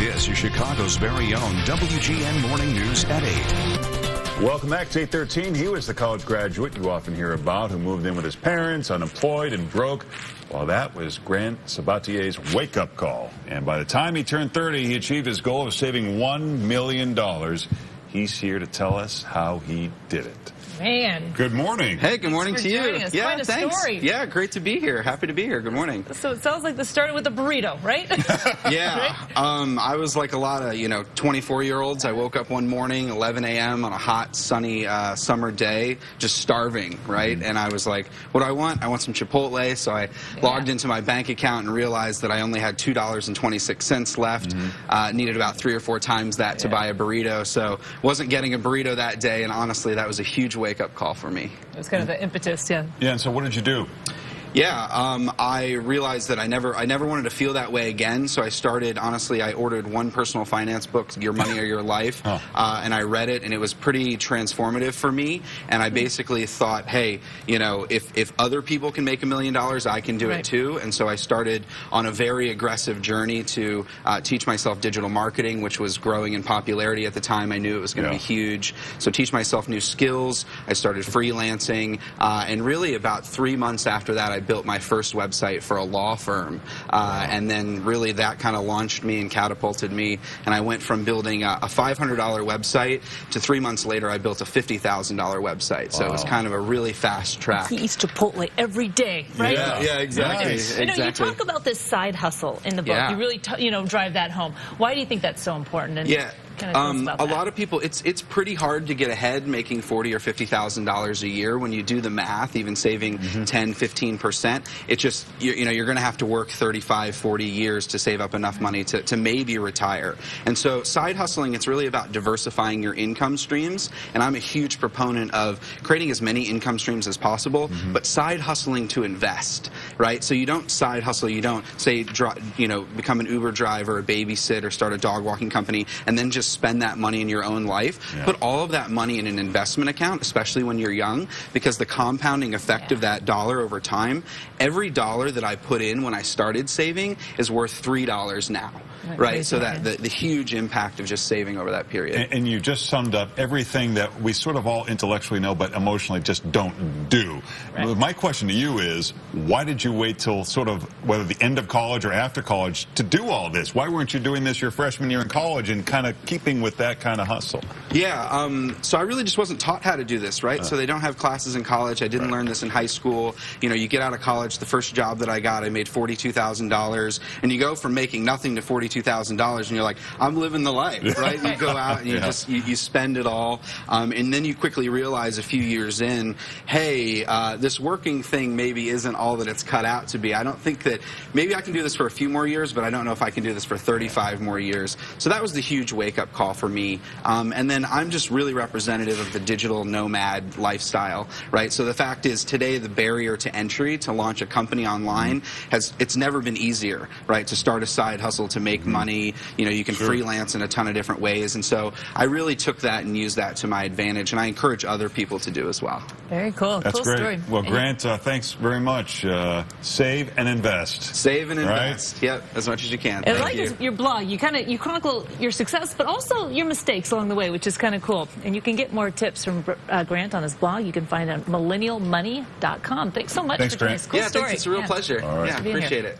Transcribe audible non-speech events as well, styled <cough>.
This is Chicago's very own WGN Morning News at 8. Welcome back to 813. He was the college graduate you often hear about who moved in with his parents, unemployed and broke. Well, that was Grant Sabatier's wake-up call. And by the time he turned 30, he achieved his goal of saving $1 million. He's here to tell us how he did it. Man. Good morning. Hey, good morning Thanks to you. us. Yeah, Quite a thanks. story. Yeah, great to be here. Happy to be here. Good morning. So it sounds like this started with a burrito, right? <laughs> Yeah, um, I was like a lot of you know 24 year olds. I woke up one morning, 11 a.m. on a hot, sunny uh, summer day, just starving, right? Mm-hmm. And I was like, "What do I want? I want some Chipotle." So I logged into my bank account and realized that I only had two dollars and 26 cents left. Uh, needed about three or four times that to Mm-hmm. Buy a burrito. So wasn't getting a burrito that day, and honestly, that was a huge wake up call for me. it was kind of the impetus, yeah. Yeah, and so what did you do? Yeah, um, I realized that I never, I never wanted to feel that way again. So I started. Honestly, I ordered one personal finance book, "Your Money or Your Life," <laughs> Huh. uh, and I read it, and it was pretty transformative for me. And I basically thought, hey, you know, if if other people can make a million dollars, I can do Right. it too. And so I started on a very aggressive journey to uh, teach myself digital marketing, which was growing in popularity at the time. I knew it was going to Yeah. be huge. So teach myself new skills. I started freelancing, uh, and really about three months after that, I built my first website for a law firm, uh, and then really that kind of launched me and catapulted me. And I went from building a, a $500 website to three months later, I built a $50,000 website. So it was kind of a really fast track. He eats Chipotle every day, right? Yeah, yeah, exactly. Nice. You know, you talk about this side hustle in the book. Yeah. You really, t- you know, drive that home. Why do you think that's so important? And Yeah. Kind of tell us Um, a that. lot of people, it's it's pretty hard to get ahead making forty or fifty thousand dollars a year when you do the math. Even saving Mm-hmm. 10, 15 percent, it just you, you know you're going to have to work 35, 40 years to save up enough money to, to maybe retire. And so side hustling, it's really about diversifying your income streams. And I'm a huge proponent of creating as many income streams as possible, Mm-hmm. but side hustling to invest, right? So you don't side hustle, you don't say dri you know become an Uber driver, a babysit, or start a dog walking company, and then just spend that money in your own life. Yeah. Put all of that money in an investment account, especially when you're young, because the compounding effect of that dollar over time, every dollar that I put in when I started saving is worth three dollars now. Right, Right, so that the, the huge impact of just saving over that period. And, and you just summed up everything that we sort of all intellectually know, but emotionally just don't do. Right. My question to you is, why did you wait till sort of whether the end of college or after college to do all this? Why weren't you doing this your freshman year in college and kind of keeping with that kind of hustle? Yeah, um, so I really just wasn't taught how to do this, right? so they don't have classes in college. I didn't Right. learn this in high school. You know, you get out of college, the first job that I got, I made forty-two thousand dollars, and you go from making nothing to forty-two thousand dollars, and you're like, I'm living the life, right? You go <laughs> out and you Yeah. just you, you spend it all, um, and then you quickly realize a few years in, hey, uh, this working thing maybe isn't all that it's cut out to be. I don't think that maybe I can do this for a few more years, but I don't know if I can do this for 35 more years. So that was the huge wake-up call for me. Um, and then I'm just really representative of the digital nomad lifestyle, right? So the fact is, today the barrier to entry to launch a company online has it's never been easier, right? To start a side hustle to make money, you know, you can Sure. freelance in a ton of different ways, and so I really took that and used that to my advantage, and I encourage other people to do as well. Very cool. That's cool great. story. Well, Grant, uh, thanks very much. Uh, save and invest. Save and invest. Right. invest. Yep, as much as you can. And I Thank like you. your blog. You kind of you chronicle your success, but also your mistakes along the way, which is kind of cool. And you can get more tips from uh, Grant on his blog. You can find it at millennialmoney.com. Thanks so much Thanks, for joining Grant. us. Cool yeah, story. thanks. It's a real Yeah. pleasure. All right. Yeah, Being here. appreciate it.